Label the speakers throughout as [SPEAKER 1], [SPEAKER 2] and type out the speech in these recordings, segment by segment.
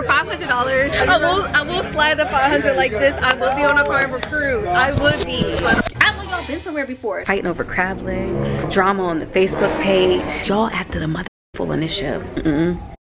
[SPEAKER 1] For $500, I will, I will slide the 500 like this. I will be on a Carnival cruise. I would be. I y'all been somewhere before. Fighting over crab legs, drama on the Facebook page. Y'all after the mother in this ship. Mm -mm.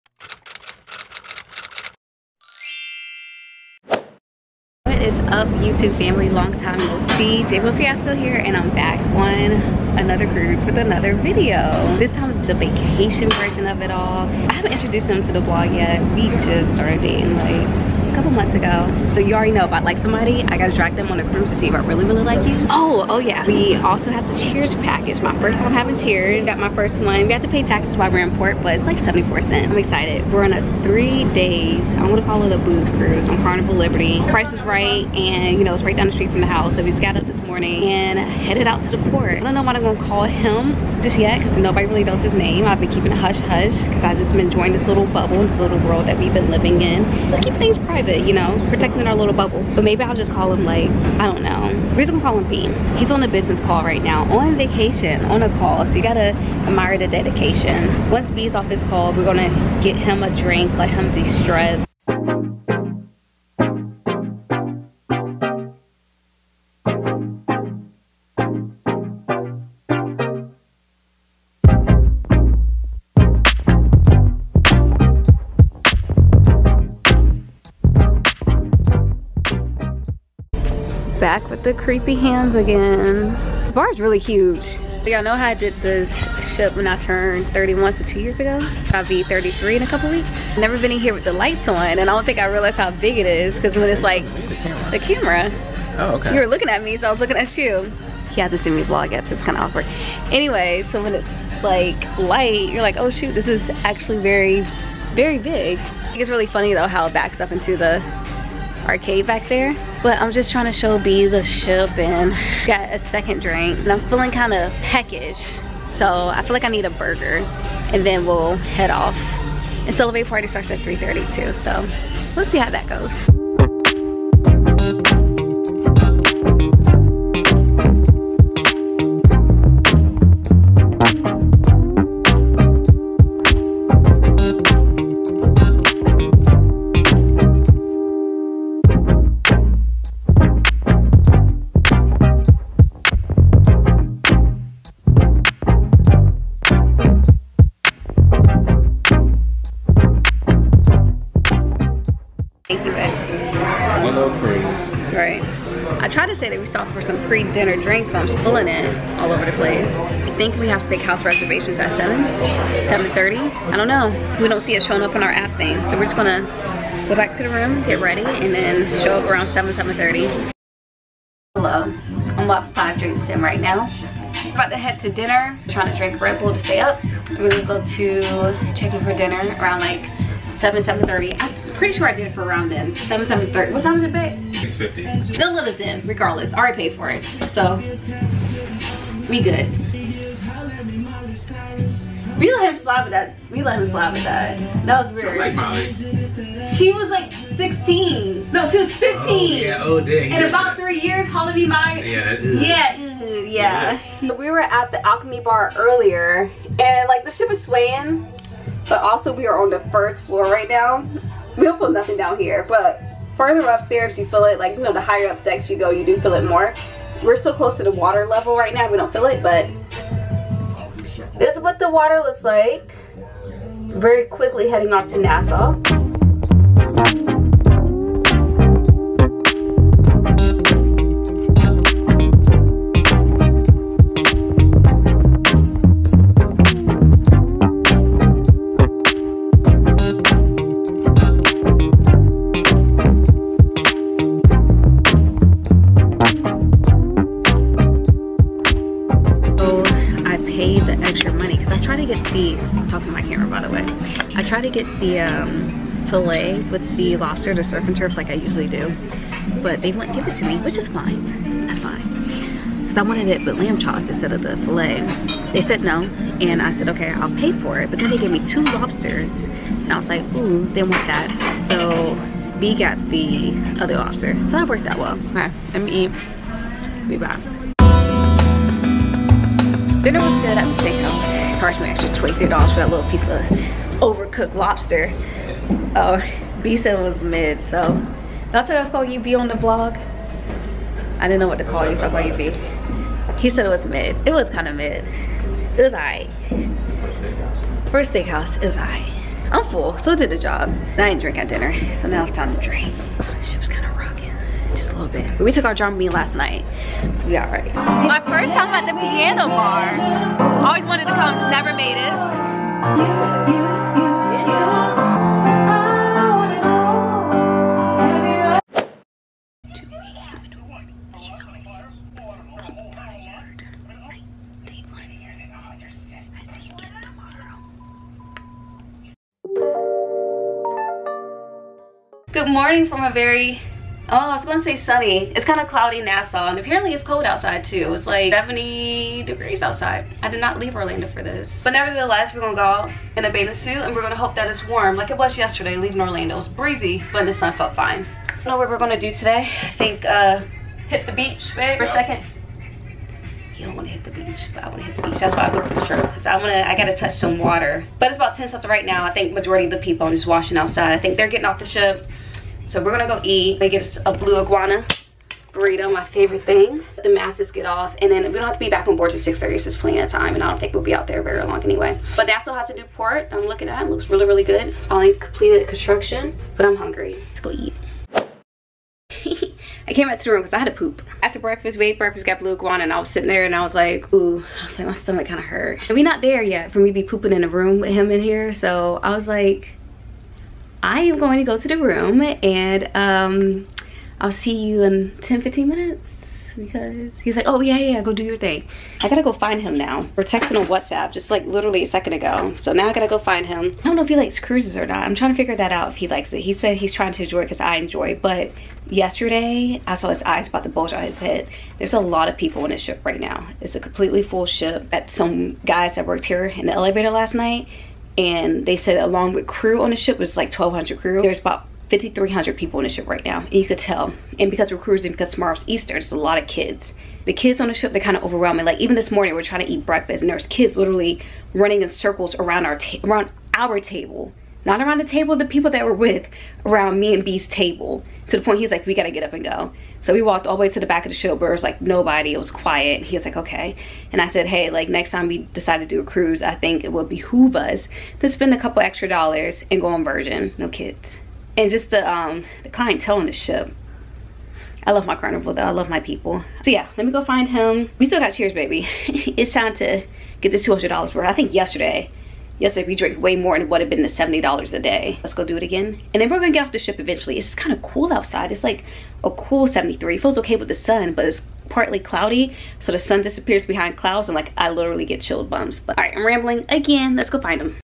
[SPEAKER 1] Up YouTube family? Long time no see. Jaymo Fiasco here and I'm back on another cruise with another video. This time is the vacation version of it all. I haven't introduced him to the vlog yet. We just started dating like a couple months ago. So you already know if I like somebody, I gotta drag them on a cruise to see if I really, really like you. Oh, oh yeah. We also have the Cheers package. My first time having Cheers. Got my first one. We have to pay taxes while we're in port, but it's like 74 cents. I'm excited. We're on a three days, I want to call it a booze cruise on Carnival Liberty. Price is right and you know, it's right down the street from the house. So we just got up this morning and headed out to the port. I don't know what I'm gonna call him just yet because nobody really knows his name. I've been keeping it hush hush because I've just been enjoying this little bubble, this little world that we've been living in. Just keep things private, you know, protecting our little bubble. But maybe I'll just call him like, I don't know. We're just gonna call him B. He's on a business call right now, on vacation, on a call. So you gotta admire the dedication. Once B's off his call, we're gonna get him a drink, let him de-stress. Back with the creepy hands again. The bar is really huge. Y'all know how I did this ship when I turned 31, so two years ago? I'll be 33 in a couple weeks. Never been in here with the lights on, and I don't think I realized how big it is, because when it's like, the camera. the camera.
[SPEAKER 2] Oh, okay.
[SPEAKER 1] You were looking at me, so I was looking at you. He hasn't seen me vlog yet, so it's kind of awkward. Anyway, so when it's like light, you're like, oh shoot, this is actually very, very big. I think it's really funny though how it backs up into the arcade back there but i'm just trying to show b the ship and got a second drink and i'm feeling kind of peckish so i feel like i need a burger and then we'll head off. And celebrate party starts at 3:30 too so let's see how that goes pre-dinner drinks, but I'm spilling it all over the place. I think we have steakhouse reservations at 7, 7.30. I don't know. We don't see it showing up on our app thing. So we're just gonna go back to the room, get ready, and then show up around 7, 7.30. Hello, I'm about five drinks in right now. I'm about to head to dinner, trying to drink Red Bull to stay up. We're gonna go to chicken for dinner around like 7, 7.30. I'm pretty sure I did it for around then. 7, 7.30. What time is it, babe?
[SPEAKER 2] 6.50.
[SPEAKER 1] They'll let us in, regardless. I already paid for it. So, we good. We let him slide with that. We let him slide with that. That was weird.
[SPEAKER 2] like Molly.
[SPEAKER 1] She was like 16. No, she was 15. Oh,
[SPEAKER 2] yeah, oh dang.
[SPEAKER 1] In about three years, Holly be mine.
[SPEAKER 2] Yeah, that's
[SPEAKER 1] Yeah, yeah. yeah. We were at the Alchemy Bar earlier, and like the ship is swaying but also we are on the first floor right now we don't feel nothing down here but further upstairs you feel it like you know the higher up decks you go you do feel it more. We're so close to the water level right now we don't feel it but this is what the water looks like. Very quickly heading off to Nassau get the um, filet with the lobster to surf and turf like I usually do. But they wouldn't give it to me, which is fine. That's fine. Because I wanted it with lamb chops instead of the filet. They said no, and I said, okay, I'll pay for it. But then they gave me two lobsters. And I was like, ooh, they want that. So B got the other lobster. So that worked out well. Okay, let me eat. Be back. Dinner was good at the steakhouse. Charged me extra $23 for that little piece of overcooked lobster. Oh, B said it was mid, so. That's what I was calling you B on the vlog. I didn't know what to call you, so I called you B. He said it was mid. It was kind of mid. It was alright. A steakhouse, it was alright. I'm full, so it did the job. I didn't drink at dinner, so now it's time to drink. Shit was kind of rocking, just a little bit. We took our Dramamine last night, so we alright. My first time at the piano bar. Always wanted to come, just never made it. Morning from a very Oh, I was gonna say sunny. It's kind of cloudy Nassau, and apparently it's cold outside too. It's like 70 degrees outside. I did not leave Orlando for this. But nevertheless, we're gonna go out in a bathing suit, and we're gonna hope that it's warm, like it was yesterday leaving Orlando. It was breezy, but the sun felt fine. I don't know what we're gonna do today. I think uh, hit the beach, babe, for a second. You don't want to hit the beach, but I want to hit the beach. That's why I booked this trip, because I want to, I got to touch some water. But it's about 10 something right now. I think majority of the people are just washing outside. I think they're getting off the ship. So we're gonna go eat. We get a blue iguana burrito, my favorite thing. The masses get off, and then we don't have to be back on board to 6.30, it's just plenty of time, and I don't think we'll be out there very long anyway. But Nassau has to new port I'm looking at, it looks really, really good. Only completed construction, but I'm hungry. Let's go eat. I came back to the room because I had to poop. After breakfast, we ate breakfast, got blue iguana, and I was sitting there and I was like, ooh, I was like, my stomach kind of hurt. And we not there yet for me to be pooping in a room with him in here, so I was like, I am going to go to the room and um, I'll see you in 10, 15 minutes because he's like, oh yeah, yeah, go do your thing. I gotta go find him now. We're texting on WhatsApp just like literally a second ago. So now I gotta go find him. I don't know if he likes cruises or not. I'm trying to figure that out if he likes it. He said he's trying to enjoy it because I enjoy. But yesterday, I saw his eyes about to bulge out his head. There's a lot of people on this ship right now. It's a completely full ship. At some guys that worked here in the elevator last night and they said along with crew on the ship was like 1200 crew there's about 5300 people on the ship right now and you could tell. And because we're cruising because tomorrow's easter there's a lot of kids. The kids on the ship they're kind of overwhelming. Like even this morning we're trying to eat breakfast and there's kids literally running in circles around our around our table not around the table the people that were with around me and b's table to the point he's like we gotta get up and go so we walked all the way to the back of the show where it was like nobody, it was quiet. He was like, okay. And I said, hey, like next time we decide to do a cruise, I think it would behoove us to spend a couple extra dollars and go on Virgin, no kids. And just the, um, the clientele on the ship. I love my carnival though, I love my people. So yeah, let me go find him. We still got cheers, baby. it's time to get this $200 worth. I think yesterday, yesterday we drank way more than it would have been the $70 a day. Let's go do it again. And then we're gonna get off the ship eventually. It's kind of cool outside. It's like a cool 73. It feels okay with the sun, but it's partly cloudy. So the sun disappears behind clouds and like I literally get chilled bumps. But all right, I'm rambling again. Let's go find him.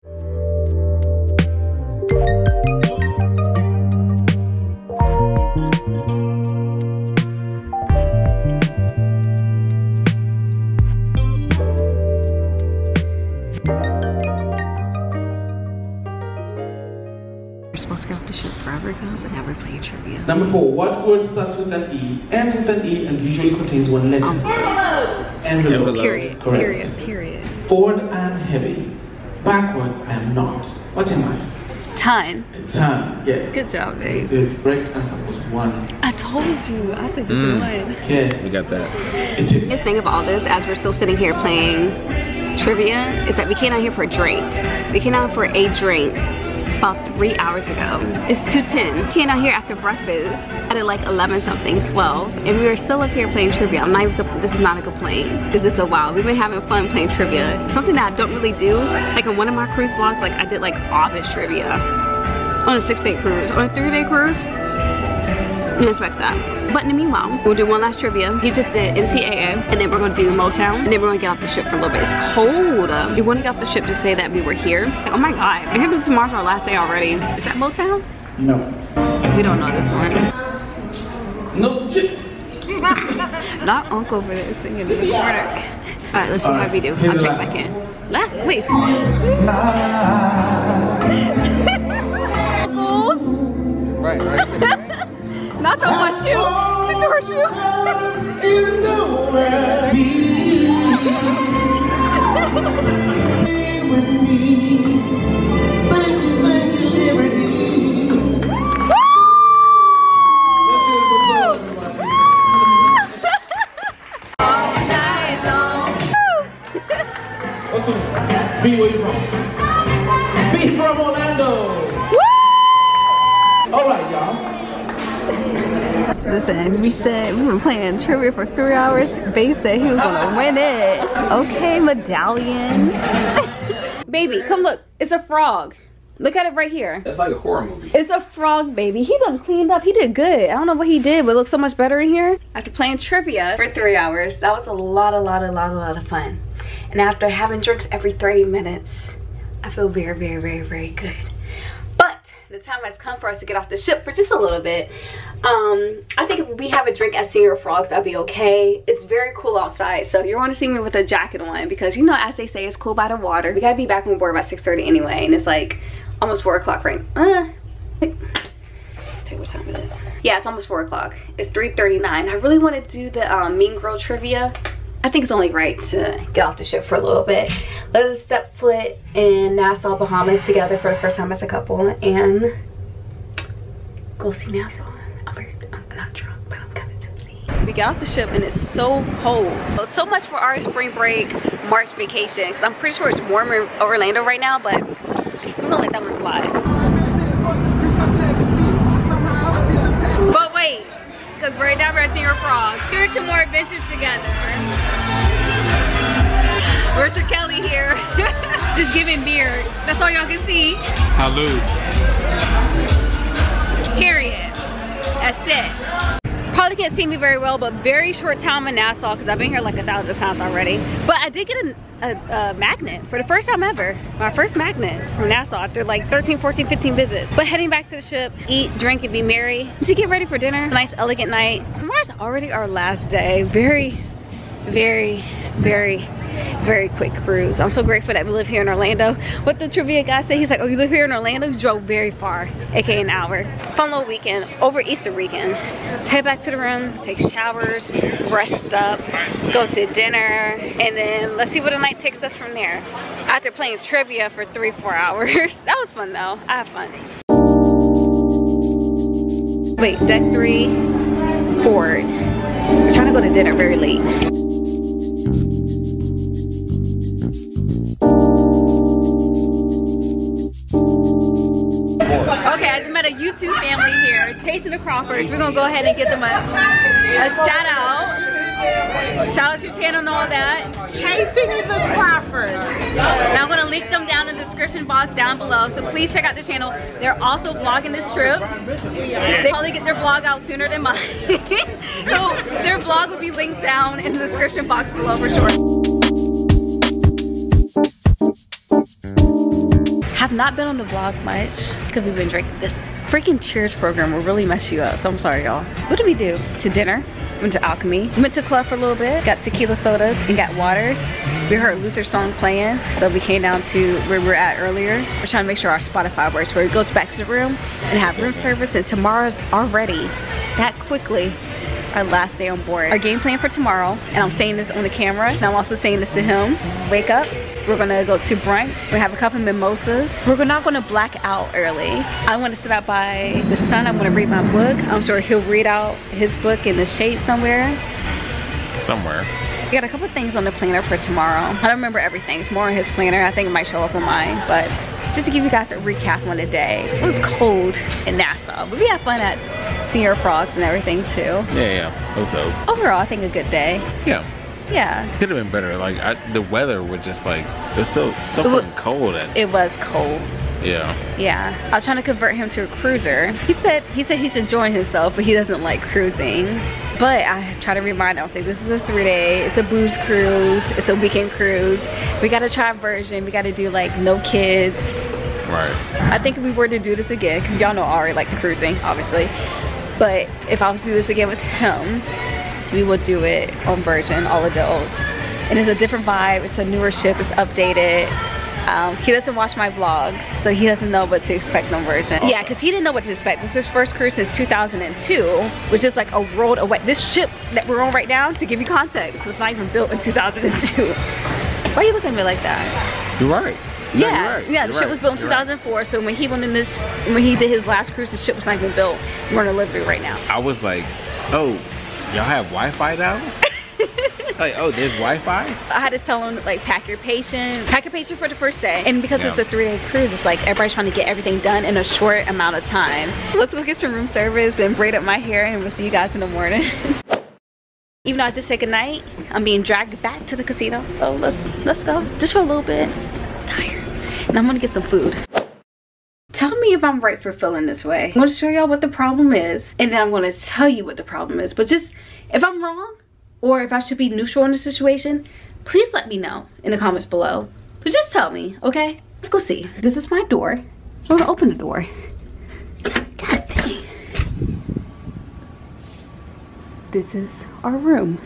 [SPEAKER 1] We're supposed to get off the ship forever ago, but now we're playing trivia.
[SPEAKER 2] Number four, what word starts with an E, ends with an E, and usually contains one letter? Envelope.
[SPEAKER 1] Period,
[SPEAKER 2] Correct.
[SPEAKER 1] period, period.
[SPEAKER 2] Forward, I am heavy. Backwards, I am not. What am I?
[SPEAKER 1] Ton.
[SPEAKER 2] A ton, yes.
[SPEAKER 1] Good job, babe.
[SPEAKER 2] The correct answer was one.
[SPEAKER 1] I told you. I said just
[SPEAKER 3] Mm.
[SPEAKER 1] one.
[SPEAKER 2] Yes,
[SPEAKER 3] You got that.
[SPEAKER 2] it is.
[SPEAKER 1] Just think of all this as we're still sitting here playing trivia is that we came out here for a drink. We came out for a drink about three hours ago. It's 2.10. Came out here after breakfast at like 11 something, 12. And we were still up here playing trivia. I'm not even, this is not a complaint. Because it's a while. We've been having fun playing trivia. Something that I don't really do. Like in one of my cruise vlogs, like I did like office trivia. On a six day cruise. On a three day cruise, you expect that. But in the meanwhile, we'll do one last trivia. He just did NCAA, and then we're gonna do Motown, and then we're gonna get off the ship for a little bit. It's cold. We wanna get off the ship to say that we were here. Like, oh my God, I can't believe tomorrow's our last day already. Is that Motown?
[SPEAKER 2] No.
[SPEAKER 1] We don't know this one.
[SPEAKER 2] No,
[SPEAKER 1] Not Uncle over there singing in the corner. All right, let's see how we do. I'll check back in. Last, wait.
[SPEAKER 3] Right, right.
[SPEAKER 1] Not on my shoe. She tore her shoe.
[SPEAKER 2] Be where you're from.
[SPEAKER 1] Listen, we said we were playing trivia for three hours. Bay said he was gonna win it. Okay, medallion. baby, come look. It's a frog. Look at it right here.
[SPEAKER 3] That's like a horror movie.
[SPEAKER 1] It's a frog, baby. He done cleaned up. He did good. I don't know what he did, but it looks so much better in here. After playing trivia for three hours, that was a lot, a lot, a lot, a lot of fun. And after having drinks every 30 minutes, I feel very, very, very, very good. The time has come for us to get off the ship for just a little bit. Um, I think if we have a drink at Señor Frogs, I'll be okay. It's very cool outside, so you want to see me with a jacket on because you know, as they say, it's cool by the water. We gotta be back on board by 6:30 anyway, and it's like almost four o'clock, right? Uh, what time it is. Yeah, it's almost four o'clock. It's 3:39. I really want to do the um, Mean Girl trivia. I think it's only right to get off the ship for a little bit. Let us step foot in Nassau, Bahamas together for the first time as a couple and go see Nassau. I'm, not drunk, but I'm kind of tipsy. We got off the ship and it's so cold. So much for our spring break March vacation because I'm pretty sure it's warmer in Orlando right now, but we're gonna let that one slide. But wait, right now we're at Señor Frogs. Here's some more adventures together. Where's Sir Kelly here? Just giving beer. That's all y'all can see.
[SPEAKER 3] Salute.
[SPEAKER 1] Period. That's it. Probably can't see me very well, but very short time in Nassau because I've been here like a thousand times already. But I did get a, a, a, magnet for the first time ever. My first magnet from Nassau after like 13, 14, 15 visits. But heading back to the ship, eat, drink, and be merry to get ready for dinner. Nice, elegant night. Tomorrow's already our last day. Very, very, very very quick cruise. I'm so grateful that we live here in Orlando. What the trivia guy said, he's like, oh, you live here in Orlando? He drove very far, aka an hour. Fun little weekend, over Easter weekend. Let's head back to the room, take showers, rest up, go to dinner, and then let's see what the night takes us from there. After playing trivia for three, four hours. that was fun though, I had fun. Wait, deck three, forward. We're trying to go to dinner very late. Okay, I met a YouTube family here, chasing the Crawfords. We're gonna go ahead and get them a, a shout out. Shout out to your channel and all that.
[SPEAKER 4] Chasing the Crawfords.
[SPEAKER 1] Now I'm gonna link them down in the description box down below. So please check out their channel. They're also vlogging this trip. They probably get their vlog out sooner than mine. so their vlog will be linked down in the description box below for sure. Not been on the vlog much because we've been drinking. The freaking Cheers program will really mess you up, so I'm sorry y'all. What did we do? To dinner, went to Alchemy, went to club for a little bit, got tequila sodas and got waters. We heard Luther song playing, so we came down to where we were at earlier. We're trying to make sure our Spotify works, where we go back to the room and have room service, and tomorrow's already that quickly our last day on board. Our game plan for tomorrow, and I'm saying this on the camera, and I'm also saying this to him, wake up, we're gonna go to brunch. We're gonna have a couple mimosas. We're not gonna black out early. I wanna sit out by the sun. I'm gonna read my book. I'm sure he'll read out his book in the shade somewhere.
[SPEAKER 3] Somewhere.
[SPEAKER 1] We got a couple things on the planner for tomorrow. I don't remember everything. It's more on his planner. I think it might show up on mine, but just to give you guys a recap on the day. It was cold in Nassau, but we had fun at Señor Frogs and everything too.
[SPEAKER 3] Yeah, yeah, it was dope.
[SPEAKER 1] Overall, I think a good day.
[SPEAKER 3] Yeah.
[SPEAKER 1] Yeah.
[SPEAKER 3] Could have been better. Like I, the weather was just like it was so so fucking cold. And,
[SPEAKER 1] It was cold.
[SPEAKER 3] yeah.
[SPEAKER 1] Yeah, I was trying to convert him to a cruiser. He said he said he's enjoying himself, but he doesn't like cruising. But I try to remind him, I say this is a three day, it's a booze cruise, it's a weekend cruise. We gotta try a Virgin. We gotta do like no kids.
[SPEAKER 3] Right.
[SPEAKER 1] I think if we were to do this again, because y'all know I already like cruising, obviously. But if I was to do this again with him, we will do it on Virgin, all adults. And it's a different vibe, it's a newer ship, it's updated. Um, he doesn't watch my vlogs, so he doesn't know what to expect on Virgin. Yeah, because he didn't know what to expect. This is his first cruise since 2002, which is like a world away. This ship that we're on right now, to give you context, was not even built in 2002. Why are you looking at me like that?
[SPEAKER 3] You're right. No,
[SPEAKER 1] yeah,
[SPEAKER 3] you're right.
[SPEAKER 1] yeah. The
[SPEAKER 3] You're
[SPEAKER 1] ship
[SPEAKER 3] right.
[SPEAKER 1] was built in
[SPEAKER 3] You're right.
[SPEAKER 1] 2004. So when he went in this, when he did his last cruise, the ship was not even built. We're in delivery right now.
[SPEAKER 3] I was like, oh, y'all have Wi-Fi now? Like, oh, there's Wi-Fi?
[SPEAKER 1] I had to tell them like pack your patient, pack your patient for the first day. And because
[SPEAKER 3] Yeah.
[SPEAKER 1] it's a three day cruise, it's like everybody's trying to get everything done in a short amount of time. Let's go get some room service and braid up my hair and we'll see you guys in the morning. Even though I just said goodnight, I'm being dragged back to the casino. So let's let's go, just for a little bit. I'm tired. And I'm gonna get some food. Me if I'm right for feeling this way. I'm gonna show y'all what the problem is, and then I'm gonna tell you what the problem is. But just if I'm wrong, or if I should be neutral in the situation, please let me know in the comments below. But just tell me, okay? Let's go see. This is my door. I'm gonna open the door. God dang. This is our room.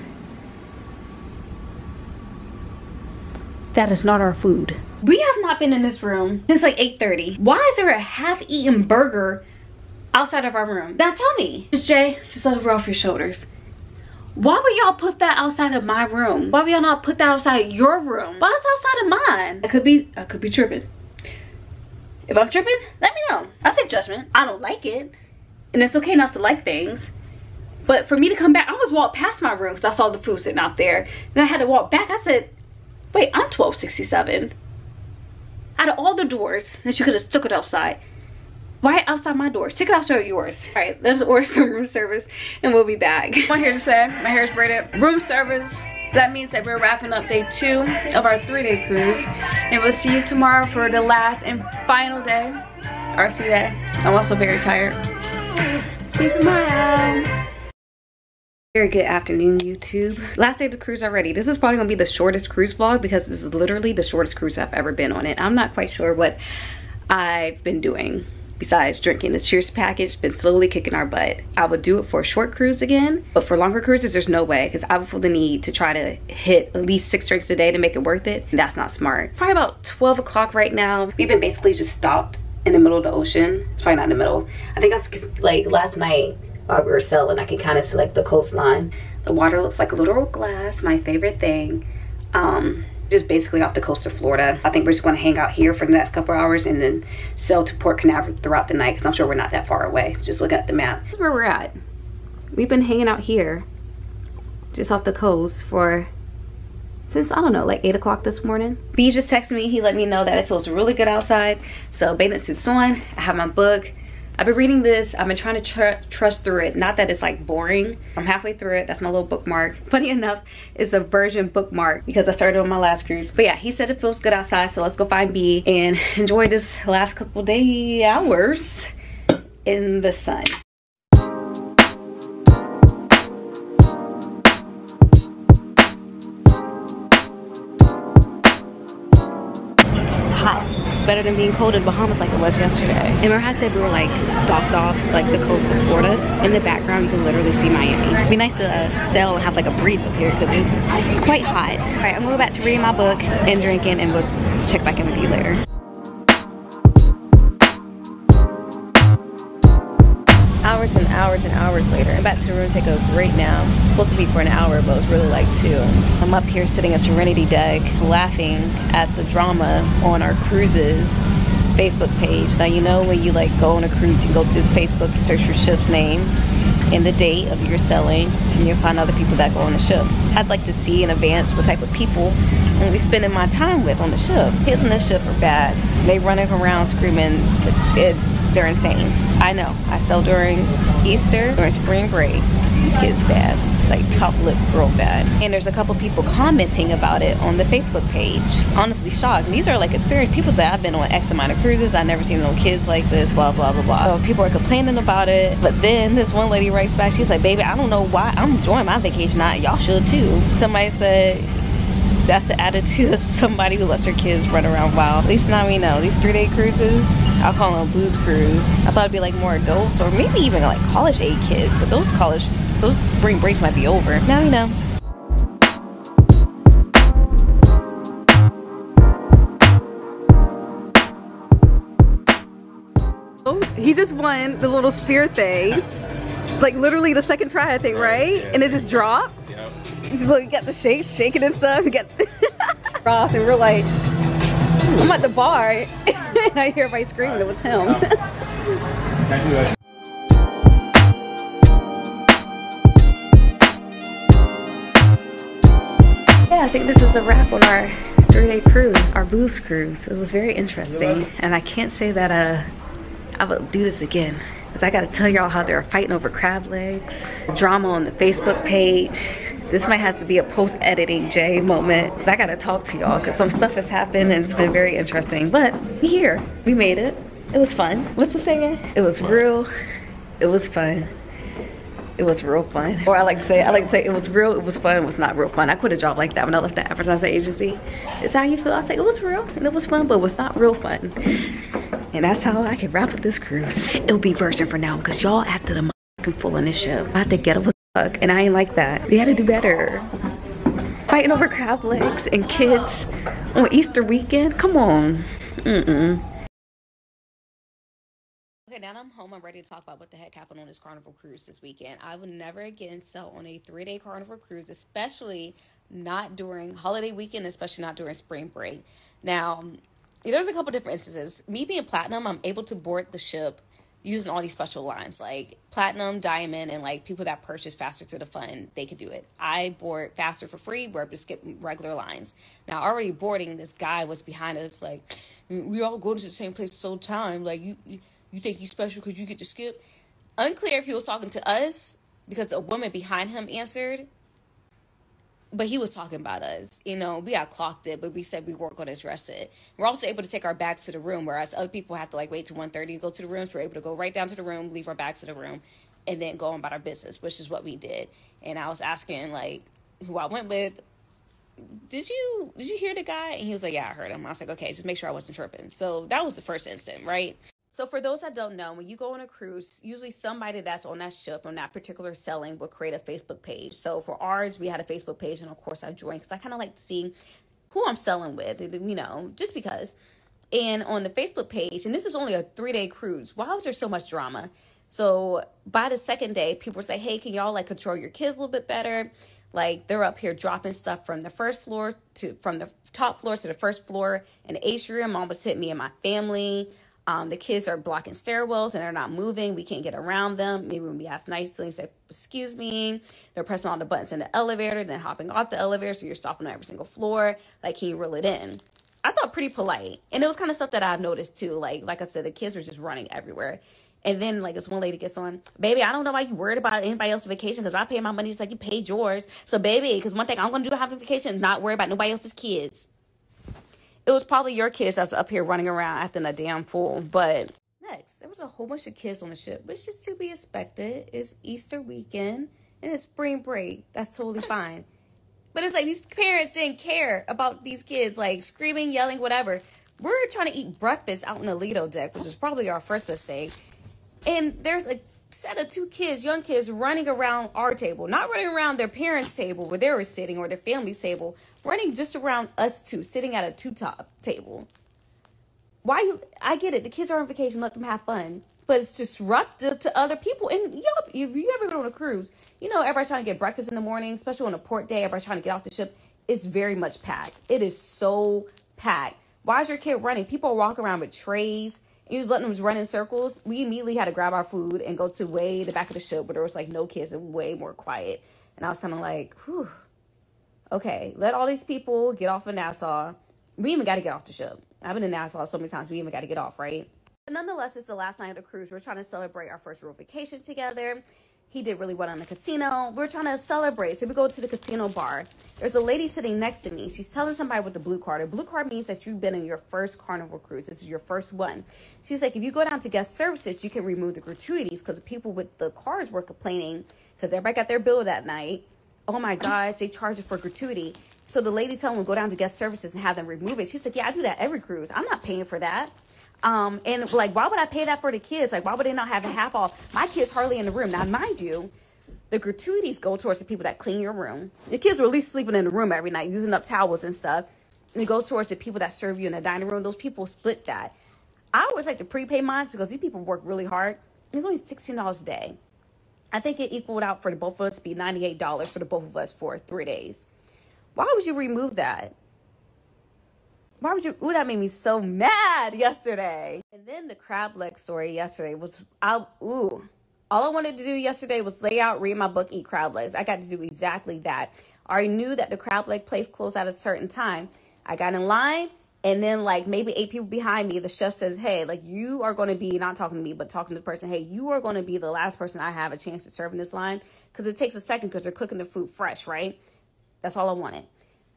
[SPEAKER 1] That is not our food. We have not been in this room since like 8.30. Why is there a half-eaten burger outside of our room? Now tell me. Just Jay, just let it roll off your shoulders. Why would y'all put that outside of my room? Why would y'all not put that outside your room? Why is outside of mine? I could be, I could be tripping. If I'm tripping, let me know. I'll take judgment. I don't like it. And it's okay not to like things. But for me to come back, I almost walked past my room because I saw the food sitting out there. Then I had to walk back. I said, wait, I'm 1267. Out of all the doors that you could have stuck it outside, right outside my door? Stick it outside yours. All right, let's order some room service and we'll be back. I'm here to say, my hair is braided. Room service. That means that we're wrapping up day two of our three-day cruise. And we'll see you tomorrow for the last and final day, RC day. I'm also very tired. See you tomorrow. Very good afternoon, YouTube. Last day of the cruise already. This is probably gonna be the shortest cruise vlog because this is literally the shortest cruise I've ever been on it. I'm not quite sure what I've been doing besides drinking the cheers package been slowly kicking our butt i would do it for a short cruise again but for longer cruises there's no way because i would feel the need to try to hit at least six drinks a day to make it worth it and that's not smart probably about 12 o'clock right now we've been basically just stopped in the middle of the ocean it's probably not in the middle i think that's 'cause, like last night we were sailing i could kind of select the coastline the water looks like literal glass my favorite thing um just basically off the coast of Florida. I think we're just going to hang out here for the next couple hours and then sail to Port Canaveral throughout the night because I'm sure we're not that far away. Just look at the map. This is where we're at. We've been hanging out here just off the coast for since I don't know like 8 o'clock this morning. B just texted me. He let me know that it feels really good outside. So bathing suit's on. I have my book. I've been reading this. I've been trying to tr trust through it. Not that it's like boring. I'm halfway through it. That's my little bookmark. Funny enough, it's a Virgin bookmark because I started on my last cruise. But yeah, he said it feels good outside. So let's go find B and enjoy this last couple day hours in the sun. Better than being cold in Bahamas like it was yesterday. And remember I said we were like docked off like the coast of Florida? In the background you can literally see Miami. It'd be nice to uh, sail and have like a breeze up here because it's, it's quite hot. All right, I'm gonna go back to reading my book and drinking and we'll check back in with you later.
[SPEAKER 5] Hours and hours and hours later. I'm back to room, take a great nap. Supposed to be for an hour, but it was really like two. I'm up here sitting at Serenity Deck, laughing at the drama on our cruises Facebook page. Now you know when you like go on a cruise, you go to his Facebook, you search your ship's name and the date of your sailing, and you'll find other people that go on the ship. I'd like to see in advance what type of people I'm gonna be spending my time with on the ship. Kids on the ship are bad. They running around screaming. It, they're insane. I know. I sell during Easter, during spring break. These kids bad. Like top lip real bad. And there's a couple people commenting about it on the Facebook page. Honestly shocked. These are like experienced people say I've been on X amount of cruises. I've never seen no kids like this, blah, blah, blah, blah. So people are complaining about it. But then this one lady writes back, she's like, baby, I don't know why. I'm enjoying my vacation. I, y'all should too. Somebody said, that's the attitude of somebody who lets their kids run around wild. At least now we know. These three day cruises, I'll call them a blues cruise. I thought it'd be like more adults or maybe even like college age kids, but those college, those spring breaks might be over. Now we know.
[SPEAKER 1] He just won the little spear thing. Like literally the second try, I think, right? And it just dropped. He's like, got the shakes, shaking and stuff. He got off, and we're like, I'm at the bar, and I hear everybody screaming. It was him. yeah, I think this is a wrap on our three-day cruise, our booze cruise. It was very interesting, and I can't say that uh, I will do this again. Because I gotta tell y'all how they're fighting over crab legs, drama on the Facebook page. This might have to be a post-editing J moment. I gotta talk to y'all because some stuff has happened and it's been very interesting. But we here, we made it. It was fun. What's the saying? It was real, it was fun it was real fun. Or I like to say, I like to say it was real, it was fun, it was not real fun. I quit a job like that when I left the advertising agency. It's how you feel. I say it was real and it was fun, but it was not real fun. And that's how I can wrap up this cruise. It'll be Virgin for now because y'all after the fucking full in this ship. I had to get up with fuck and I ain't like that. We had to do better. Fighting over crab legs and kids on Easter weekend. Come on. Mm-mm. Okay, now I'm home. I'm ready to talk about what the heck happened on this Carnival cruise this weekend. I would never again sail on a three day Carnival cruise, especially not during holiday weekend, especially not during spring break. Now, there's a couple different instances. Me being platinum, I'm able to board the ship using all these special lines like platinum, diamond, and like people that purchase faster to the fun, they could do it. I board faster for free, we're able to skip regular lines. Now, already boarding, this guy was behind us, like, we all go to the same place at the same time. Like, you, you you think he's special because you get to skip? Unclear if he was talking to us because a woman behind him answered, but he was talking about us. You know, we got clocked it, but we said we weren't going to address it. We're also able to take our bags to the room, whereas other people have to like wait to 1.30 to go to the rooms. We're able to go right down to the room, leave our bags to the room, and then go on about our business, which is what we did. And I was asking like who I went with, did you did you hear the guy? And he was like, yeah, I heard him. I was like, okay, just make sure I wasn't tripping. So that was the first instant, right? So, for those that don't know, when you go on a cruise, usually somebody that's on that ship on that particular selling will create a Facebook page. So, for ours, we had a Facebook page, and of course, I joined because I kind of like to see who I'm selling with, you know, just because. And on the Facebook page, and this is only a three day cruise, why was there so much drama? So, by the second day, people say, hey, can y'all like control your kids a little bit better? Like they're up here dropping stuff from the first floor to from the top floor to the first floor. And the atrium almost hit me and my family. Um, the kids are blocking stairwells and they're not moving. We can't get around them. Maybe when we ask nicely, say, excuse me, they're pressing all the buttons in the elevator, then hopping off the elevator. So you're stopping on every single floor. Like, can you reel it in? I thought pretty polite. And it was kind of stuff that I've noticed too. Like, like I said, the kids were just running everywhere. And then like this one lady gets on, baby, I don't know why you worried about anybody else's vacation because I pay my money just like you paid yours. So baby, because one thing I'm gonna do having vacation is not worry about nobody else's kids. It was probably your kids that's up here running around acting a damn fool. But next, there was a whole bunch of kids on the ship, which is to be expected. It's Easter weekend and it's spring break. That's totally fine. But it's like these parents didn't care about these kids, like screaming, yelling, whatever. We're trying to eat breakfast out on the Lido deck, which is probably our first mistake. And there's a set of two kids, young kids, running around our table, not running around their parents' table where they were sitting or their family's table, running just around us two, sitting at a two top table. Why you? I get it. The kids are on vacation. Let them have fun. But it's disruptive to other people. And you know, if you ever been on a cruise, you know everybody's trying to get breakfast in the morning, especially on a port day. Everybody's trying to get off the ship. It's very much packed. It is so packed. Why is your kid running? People walking around with trays he was letting them run in circles. We immediately had to grab our food and go to way the back of the ship where there was like no kids and way more quiet. And I was kind of like, whew, okay, let all these people get off of Nassau. We even got to get off the ship. I've been in Nassau so many times, we even got to get off, right? But nonetheless, it's the last night of the cruise. We're trying to celebrate our first real vacation together. He did really well in the casino. We're trying to celebrate. So we go to the casino bar. There's a lady sitting next to me. She's telling somebody with the blue card. A blue card means that you've been on your first carnival cruise. This is your first one. She's like, if you go down to guest services, you can remove the gratuities because people with the cards were complaining because everybody got their bill that night. Oh my gosh, they charge it for gratuity. So the lady told them go down to guest services and have them remove it. She said, yeah, I do that every cruise. I'm not paying for that. Um, and like, why would I pay that for the kids? Like, why would they not have a half off? My kids hardly in the room. Now, mind you, the gratuities go towards the people that clean your room. The kids were at least sleeping in the room every night, using up towels and stuff. And it goes towards the people that serve you in the dining room. Those people split that. I always like to prepay mine because these people work really hard. It's only $16 a day. I think it equaled out for the both of us be $98 for the both of us for three days. Why would you remove that? why would you? Ooh, that made me so mad yesterday. And then the crab leg story yesterday was, I ooh, All I wanted to do yesterday was lay out, read my book, eat crab legs. I got to do exactly that. I already knew that the crab leg place closed at a certain time. I got in line, and then like maybe eight people behind me, the chef says, "Hey, like you are going to be not talking to me, but talking to the person. Hey, you are going to be the last person I have a chance to serve in this line because it takes a second because they're cooking the food fresh, right? That's all I wanted."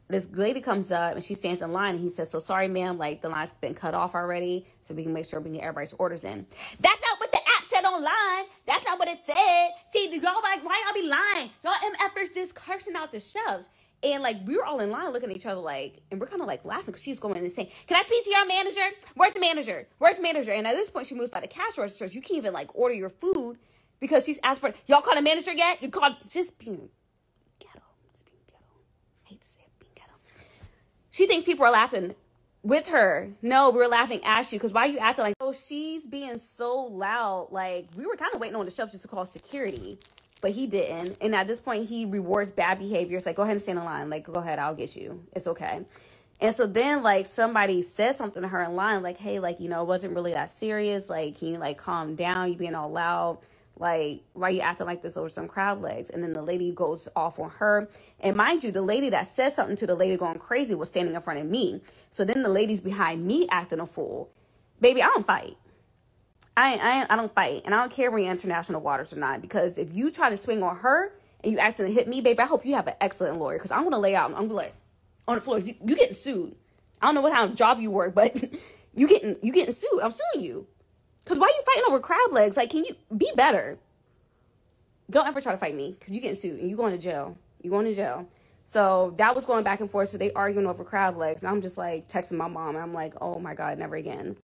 [SPEAKER 1] this lady comes up and she stands in line and he says, So sorry, ma'am, like the line's been cut off already, so we can make sure we can get everybody's orders in. That's not what the app said online. That's not what it said. See, y'all like, why y'all be lying? Y'all MFers just cursing out the shelves. And like we were all in line looking at each other like, and we're kind of like laughing because she's going in and saying, "Can I speak to your manager? Where's the manager? Where's the manager?" And at this point, she moves by the cash register. So you can't even like order your food because she's asked for. Y'all called a manager yet? You called just being ghetto, just being ghetto. I hate to say it, being ghetto. She thinks people are laughing with her. No, we were laughing at you because why are you acting like, oh, she's being so loud. Like we were kind of waiting on the shelf just to call security but he didn't. And at this point, he rewards bad behavior. It's like, go ahead and stand in line. Like, go ahead, I'll get you. It's okay. And so then, like, somebody says something to her in line, like, hey, like, you know, it wasn't really that serious. Like, can you, like, calm down? You being all loud. Like, why you acting like this over some crab legs? And then the lady goes off on her. And mind you, the lady that said something to the lady going crazy was standing in front of me. So then the lady's behind me acting a fool. Baby, I don't fight. I I I don't fight, and I don't care when you're international waters or not. Because if you try to swing on her and you accidentally hit me, baby, I hope you have an excellent lawyer. Because I'm gonna lay out. I'm gonna like on the floor. You, you getting sued? I don't know what kind of job you work, but you getting you getting sued. I'm suing you. Because why are you fighting over crab legs? Like, can you be better? Don't ever try to fight me because you getting sued and you going to jail. You going to jail. So that was going back and forth. So they arguing over crab legs. And I'm just like texting my mom. I'm like, oh my God, never again.